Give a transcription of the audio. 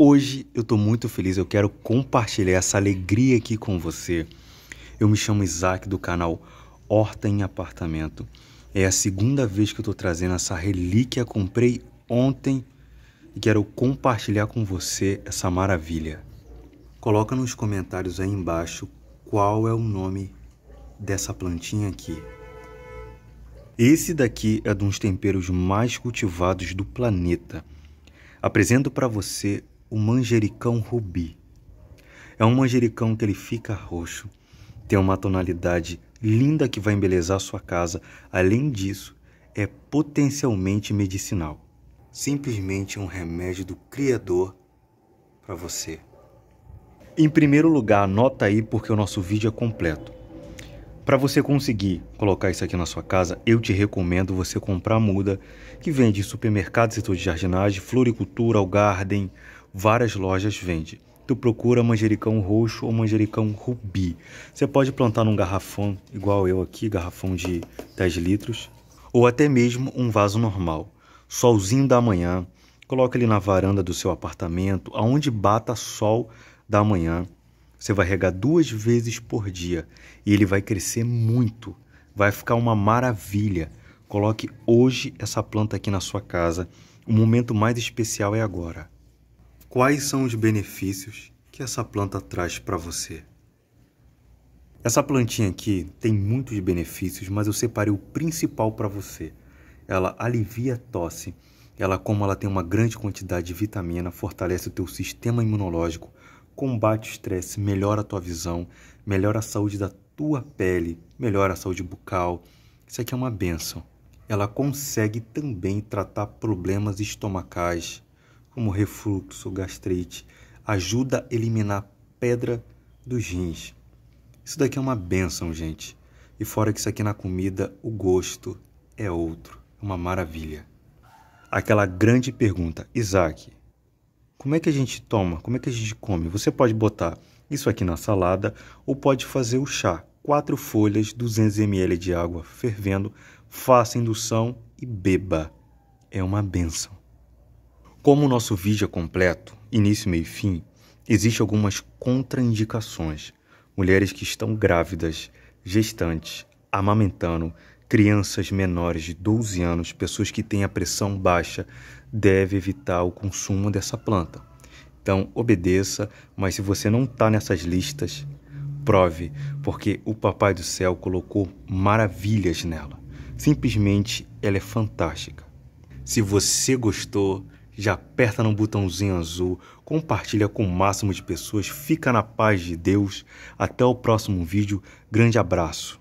Hoje eu estou muito feliz, eu quero compartilhar essa alegria aqui com você. Eu me chamo Isaac do canal Horta em Apartamento. É a segunda vez que eu estou trazendo essa relíquia, comprei ontem e quero compartilhar com você essa maravilha. Coloca nos comentários aí embaixo qual é o nome dessa plantinha aqui. Esse daqui é de uns temperos mais cultivados do planeta. Apresento para você o manjericão rubi. É um manjericão que ele fica roxo, tem uma tonalidade linda que vai embelezar sua casa. Além disso, é potencialmente medicinal. Simplesmente um remédio do Criador para você. Em primeiro lugar, anota aí porque o nosso vídeo é completo. Para você conseguir colocar isso aqui na sua casa, eu te recomendo você comprar muda que vende em supermercados, setor de jardinagem, floricultura, garden, várias lojas vende. Tu procura manjericão roxo ou manjericão rubi. Você pode plantar num garrafão, igual eu aqui, garrafão de 10 litros, ou até mesmo um vaso normal. Solzinho da manhã, coloca ele na varanda do seu apartamento, aonde bata sol da manhã. Você vai regar duas vezes por dia e ele vai crescer muito. Vai ficar uma maravilha. Coloque hoje essa planta aqui na sua casa. O momento mais especial é agora. Quais são os benefícios que essa planta traz para você? Essa plantinha aqui tem muitos benefícios, mas eu separei o principal para você. Ela alivia a tosse, ela como ela tem uma grande quantidade de vitamina, fortalece o teu sistema imunológico, combate o estresse, melhora a tua visão, melhora a saúde da tua pele, melhora a saúde bucal. Isso aqui é uma benção. Ela consegue também tratar problemas estomacais, como refluxo, gastrite, ajuda a eliminar pedra dos rins. Isso daqui é uma benção, gente. E fora que isso aqui na comida, o gosto é outro, é uma maravilha. Aquela grande pergunta, Isaac, como é que a gente toma? Como é que a gente come? Você pode botar isso aqui na salada ou pode fazer o chá. Quatro folhas, 200 ml de água fervendo, faça indução e beba. É uma benção. Como o nosso vídeo é completo, início, meio e fim, existem algumas contraindicações. Mulheres que estão grávidas, gestantes, amamentando, crianças menores de 12 anos, pessoas que têm a pressão baixa, devem evitar o consumo dessa planta. Então, obedeça, mas se você não está nessas listas, prove, porque o Papai do Céu colocou maravilhas nela. Simplesmente ela é fantástica. Se você gostou, já aperta no botãozinho azul, compartilha com o máximo de pessoas, fica na paz de Deus. Até o próximo vídeo, grande abraço.